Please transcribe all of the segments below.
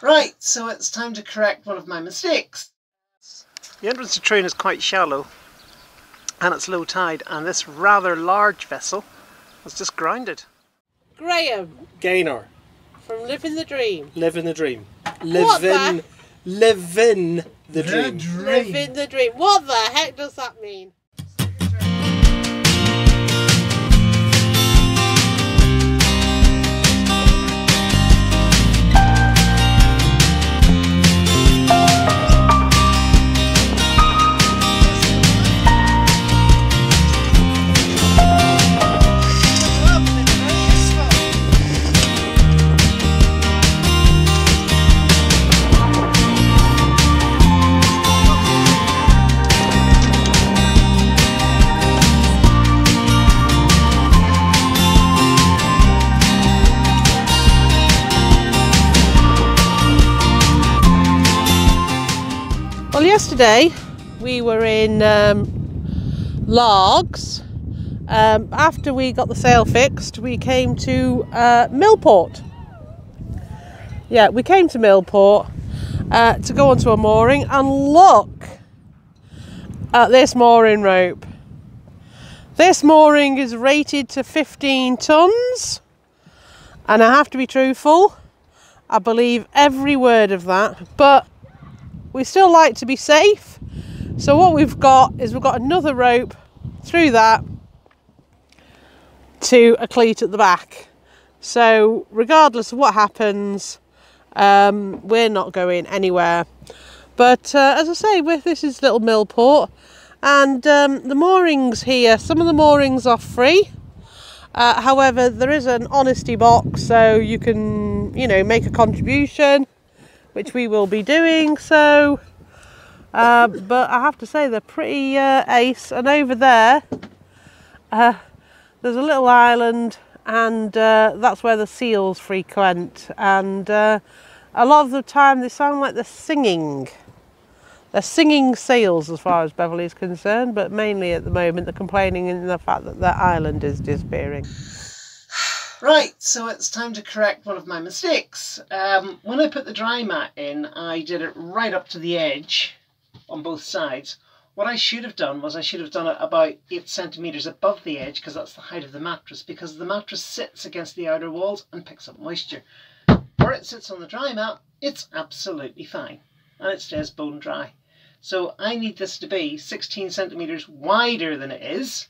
Right, so it's time to correct one of my mistakes. The entrance to Troon is quite shallow and it's low tide and this rather large vessel was just grounded. Graeme Gaynor, from Living the Dream. living the dream. What the- Living, living the dream. Living the Dream. What the heck does that mean? Yesterday we were in um, Largs. Um, after we got the sail fixed, we came to uh, Millport. Yeah, we came to Millport uh, to go onto a mooring and look at this mooring rope. This mooring is rated to 15 tons, and I have to be truthful, I believe every word of that, but we still like to be safe. So what we've got is we've got another rope through that to a cleat at the back. So regardless of what happens, um, we're not going anywhere. But uh, as I say, with this is little Millport, and um, the moorings here. Some of the moorings are free. Uh, however, there is an honesty box, so you can, you know, make a contribution which we will be doing. So, uh, but I have to say they're pretty uh, ace. And over there, uh, there's a little island, and uh, that's where the seals frequent. And uh, a lot of the time, they sound like they're singing. They're singing seals as far as Beverley is concerned, but mainly at the moment they're complaining in the fact that their island is disappearing. Right, so it's time to correct one of my mistakes. Um, when I put the dry mat in, I did it right up to the edge on both sides. What I should have done was I should have done it about 8 centimetres above the edge because that's the height of the mattress because the mattress sits against the outer walls and picks up moisture. Where it sits on the dry mat, it's absolutely fine and it stays bone dry. So I need this to be 16 centimetres wider than it is.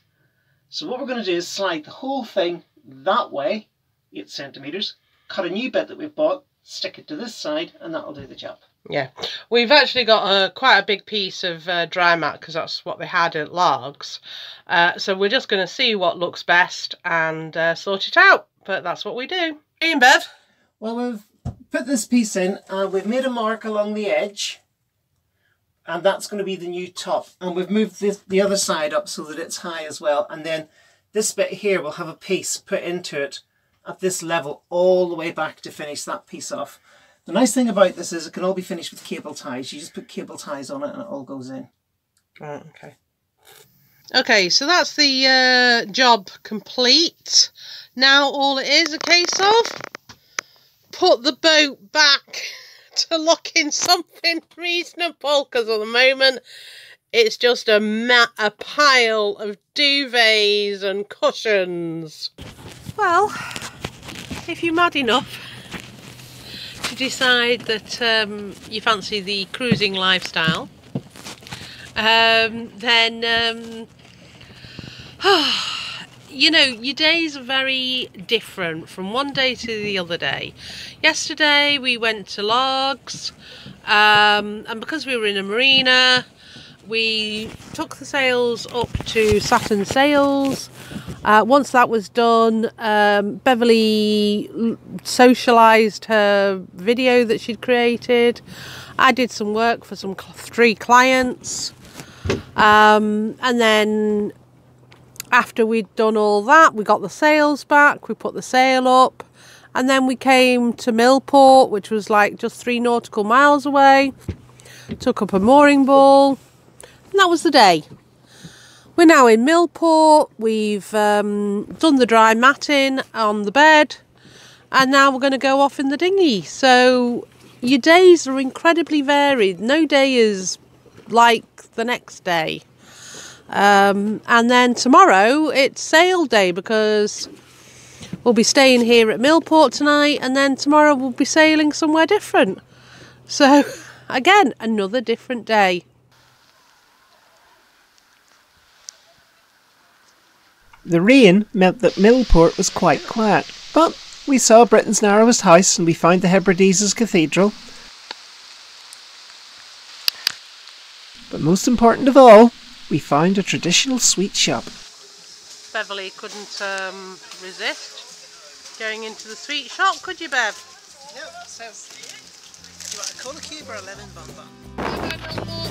So what we're going to do is slide the whole thing that way, 8 centimetres, cut a new bit that we've bought, stick it to this side, and that'll do the job. Yeah, we've actually got a, quite a big piece of uh, dry mat because that's what they had at Largs. Uh, so we're just going to see what looks best and uh, sort it out. But that's what we do. Ian Bev. Well, we've put this piece in and we've made a mark along the edge and that's going to be the new top. And we've moved this, the other side up so that it's high as well. And then this bit here will have a piece put into it at this level all the way back to finish that piece off. The nice thing about this is it can all be finished with cable ties. You just put cable ties on it and it all goes in. Right, okay. Okay, so that's the uh, job complete. Now all it is a case of put the boat back to look in something reasonable because at the moment it's just a, ma- a pile of duvets and cushions. Well, if you're mad enough to decide that um, you fancy the cruising lifestyle, um, then um, you know your days are very different from one day to the other day. Yesterday we went to Largs, um, and because we were in a marina, we took the sails up to Saturn Sails. Uh, once that was done, um, Beverly socialised her video that she'd created. I did some work for some cl- three clients. Um, and then after we'd done all that, we got the sails back, we put the sail up, and then we came to Millport, which was like just three nautical miles away. Took up a mooring ball, and that was the day. We're now in Millport, we've um, done the dry matting on the bed, and now we're going to go off in the dinghy. So your days are incredibly varied. No day is like the next day. Um, and then tomorrow it's sail day because we'll be staying here at Millport tonight, and then tomorrow we'll be sailing somewhere different. So, again, another different day. The rain meant that Millport was quite quiet, but we saw Britain's narrowest house and we found the Hebrides' Cathedral. But most important of all, we found a traditional sweet shop. Beverly couldn't um, resist going into the sweet shop, could you, Bev? Yep, says. Do you want a cola cube or a lemon bonbon?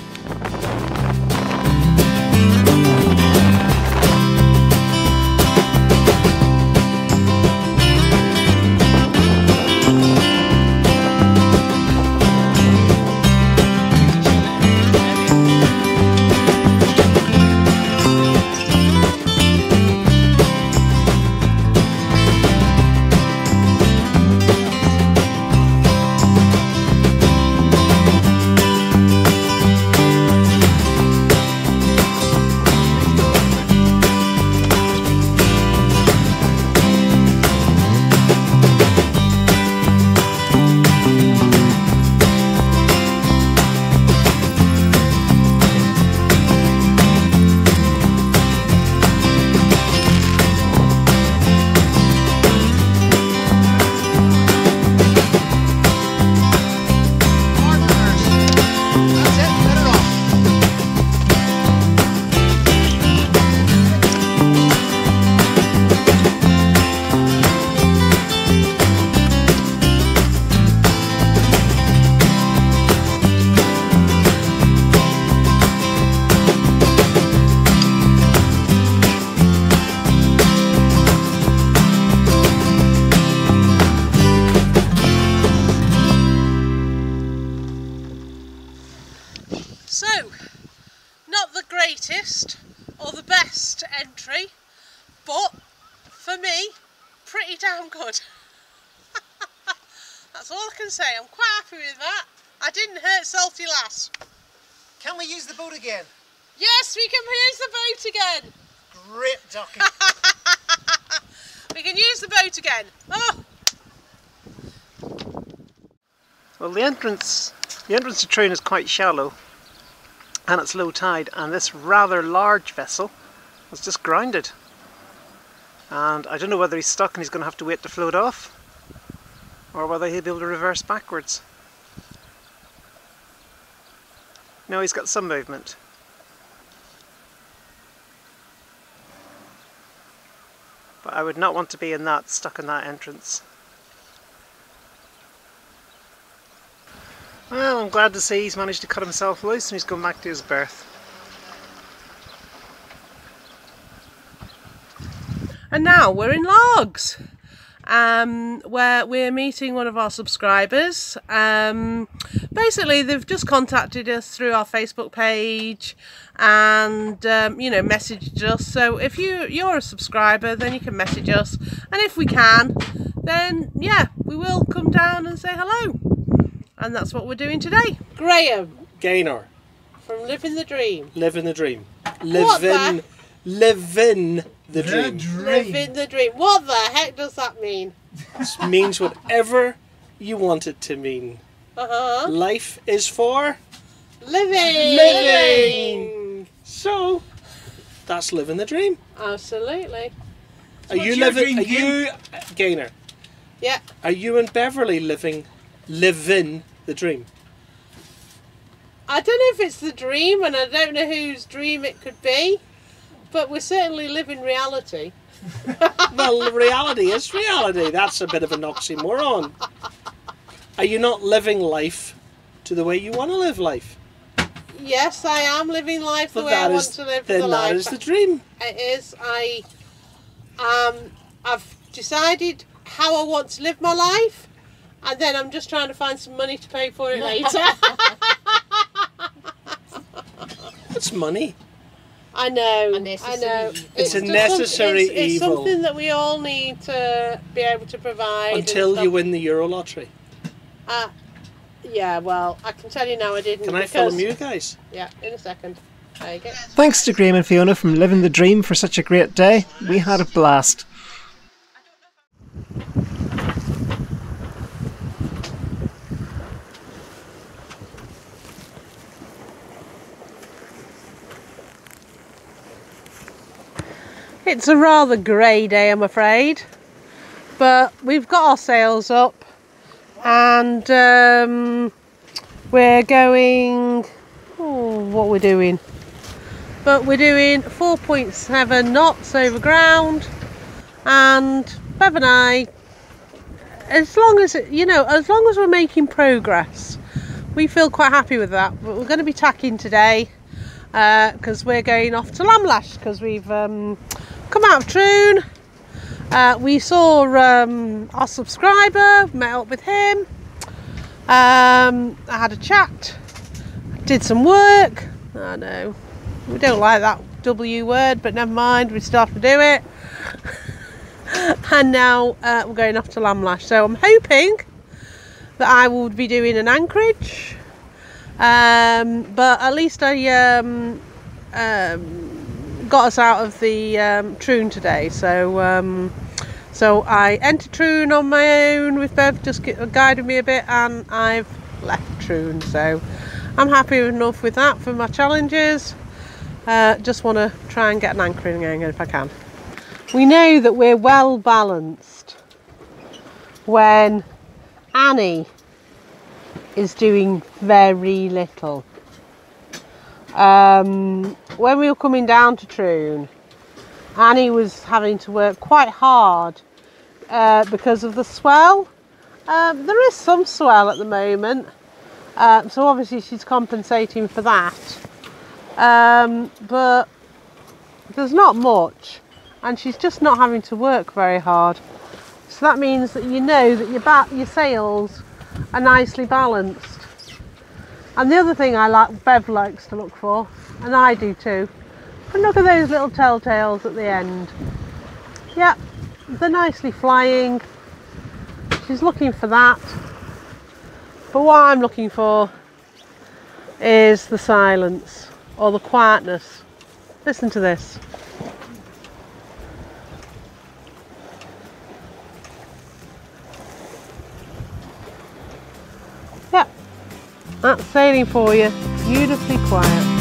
So, not the greatest or the best entry, but for me, pretty damn good. That's all I can say. I'm quite happy with that. I didn't hurt Salty Lass. Can we use the boat again? Yes, we can use the boat again. Great docking. We can use the boat again. Oh, well, the entrance, the entrance to Troon is quite shallow, and it's low tide, and this rather large vessel was just grounded. And I don't know whether he's stuck and he's going to have to wait to float off, or whether he'll be able to reverse backwards. No, he's got some movement. But I would not want to be in that, stuck in that entrance. Well, I'm glad to see he's managed to cut himself loose and he's gone back to his berth. and now we're in Largs, um, where we're meeting one of our subscribers. Um, basically, they've just contacted us through our Facebook page and um, you know messaged us. So if you you're a subscriber, then you can message us, and if we can, then yeah, we will come down and say hello. And that's what we're doing today. Graeme Gaynor, from Living the Dream. living the dream. What the- Living, living the dream. Living the Dream. What the heck does that mean? This means whatever you want it to mean. Uh huh. Life is for Living. living. So that's living the dream. Absolutely. Are you living? dream, Are you Gaynor? Yeah. Are you and Beverly living, living the dream? I don't know if it's the dream, and I don't know whose dream it could be, but we're certainly living reality. Well, reality is reality. That's a bit of an oxymoron. Are you not living life to the way you want to live life? Yes, I am living life the way I that want is to live then the that life. is the dream. It is. I um I've decided how I want to live my life, and then I'm just trying to find some money to pay for it later. It's money. I know. A I necessary know. evil. It's a necessary some- it's, it's evil. something that we all need to be able to provide. Until you win the Euro lottery. Uh, Yeah, well, I can tell you now I didn't. Can I because- film you guys? Yeah, in a second. There you go. Thanks to Graeme and Fiona from Living the Dream for such a great day. We had a blast. It's a rather grey day, I'm afraid, but we've got our sails up and um, we're going. Oh, what we're doing? But we're doing 4.7 knots over ground, and Bev and I, as long as you know, as long as we're making progress, we feel quite happy with that. But we're going to be tacking today because we're going off to Lamlash because we've um, come out of Troon. Uh, we saw um, our subscriber, met up with him. Um, I had a chat, did some work. I know we don't like that W word, but never mind. We still have to do it. and now uh, we're going off to Lamlash. So I'm hoping that I will be doing an anchorage. Um, but at least I um, um, got us out of the um, Troon today. So um, so I entered Troon on my own with Bev, just guiding me a bit, and I've left Troon. So I'm happy enough with that for my challenges. Uh, just want to try and get an anchoring going if I can. We know that we're well balanced when Annie is doing very little. Um, when we were coming down to Troon, Annie was having to work quite hard uh, because of the swell. Um, there is some swell at the moment, uh, so obviously she's compensating for that. Um, but there's not much, and she's just not having to work very hard. So that means that you know that your your sails are nicely balanced. And the other thing I like, Bev likes to look for, and I do too. And look at those little telltales at the end. Yep, they're nicely flying. She's looking for that. But what I'm looking for is the silence or the quietness. Listen to this. Sailing for you. Beautifully quiet.